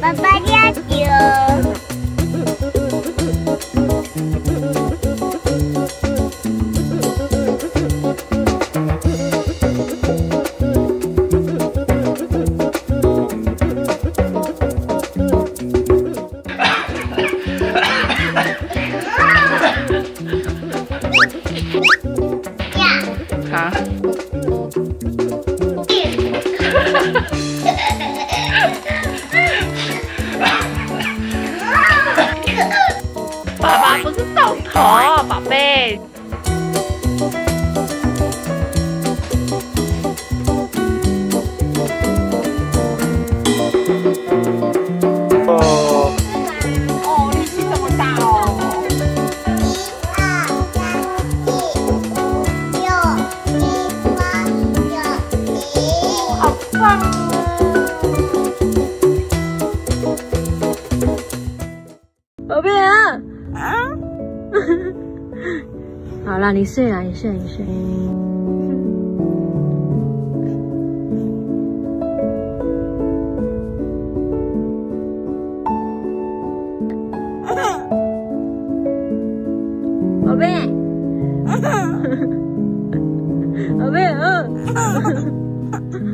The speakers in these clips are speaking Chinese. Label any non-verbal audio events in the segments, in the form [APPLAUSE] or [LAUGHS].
爸爸 [LAUGHS] 哦，宝贝。好了，你睡了，你睡，你睡。宝贝，[LAUGHS] 宝贝啊！[LAUGHS] [LAUGHS]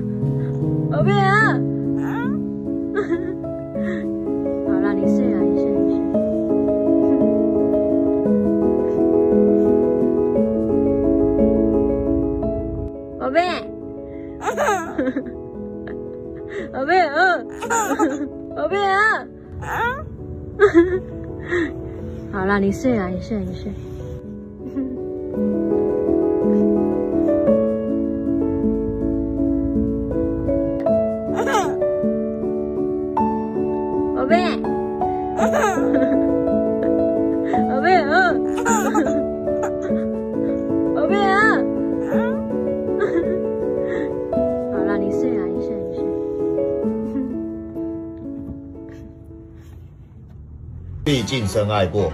[LAUGHS] 宝贝啊，[LAUGHS] 宝贝啊，[LAUGHS] 好啦，你睡啦，你睡，你睡。宝贝，毕竟深爱过。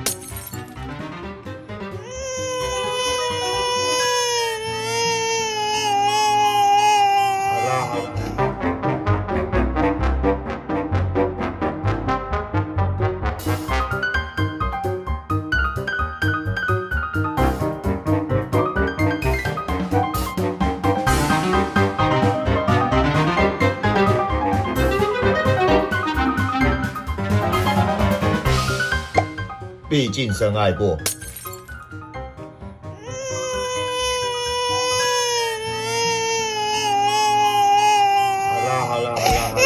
毕竟深爱过。好啦好啦好啦好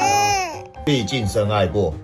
啦，毕竟深爱过。